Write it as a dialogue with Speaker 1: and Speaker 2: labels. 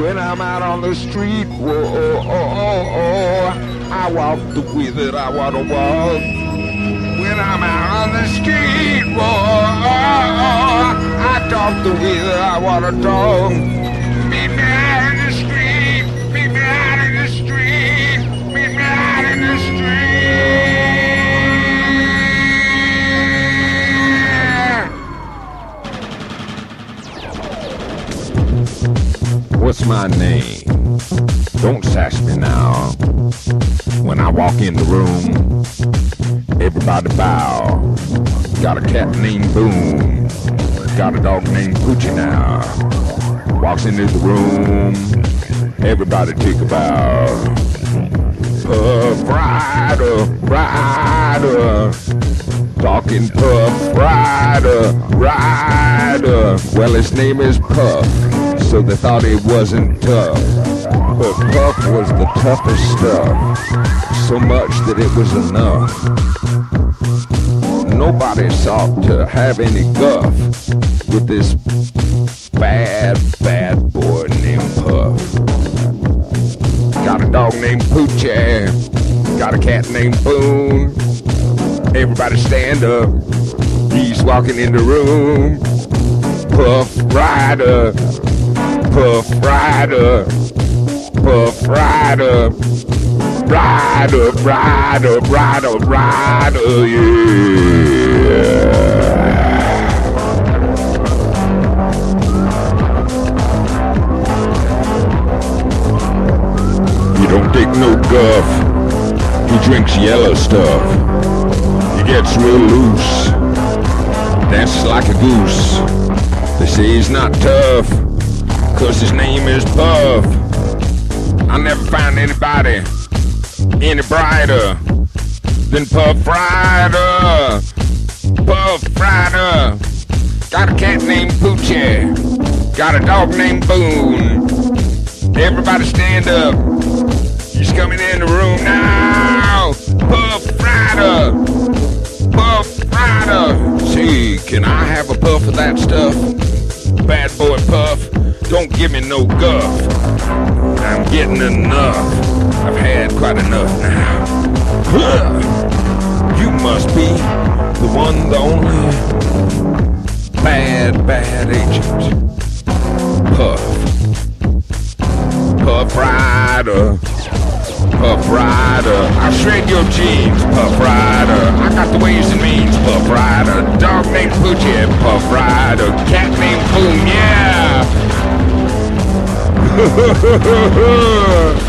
Speaker 1: When I'm out on the street, whoa, oh, oh, oh, oh, I walk the way that I want to walk. When I'm out on the street, whoa, oh, oh, oh, I talk the way that I want to talk. What's my name? Don't sass me now. When I walk in the room, everybody bow. Got a cat named Boom. Got a dog named Poochie now. Walks into the room, everybody take a bow. Puff Rider, uh, Rider. Uh. Talking Puff Rider, uh, Rider. Well, his name is Puff, so they thought he wasn't tough. But Puff was the toughest stuff, so much that it was enough. Nobody sought to have any guff with this bad, bad boy named Puff. Got a dog named Poochie, got a cat named Boone. Everybody stand up, he's walking in the room. Puff Rider, Puff Rider, Puff Rider, Rider, Rider, Rider, Rider, yeah. He don't take no guff. He drinks yellow stuff. He gets real loose. Dances like a goose. They say he's not tough. Cause his name is Puff. I never found anybody any brighter than Puff Rider. Puff Rider. Got a cat named Poochie. Got a dog named Boone. Everybody stand up. He's coming in the room now. Puff Rider. Puff Rider. See, can I have a puff of that stuff? Bad boy Puff, don't give me no guff. I'm getting enough. I've had quite enough now. You must be the one, the only bad, bad agent. Puff. Puff Rider. Puff Rider. I'll shred your jeans, Puff Rider. I got the ways and means, Puff Rider. Dog named Poochie, Puff Rider. Cat named Boom, Ha ha ha ha ha!